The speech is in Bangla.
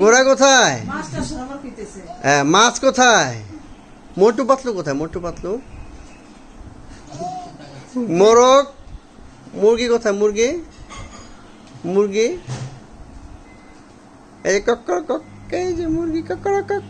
ঘোড়া কোথায়? হ্যাঁ মাছ কোথায়? মোটু পাতলু কোথায়? মোটু পাতলু। মোরগ? মুরগি কোথায়? মুরগি? মুরগি? এই কক কক এই যে মুরগি কক কক কক।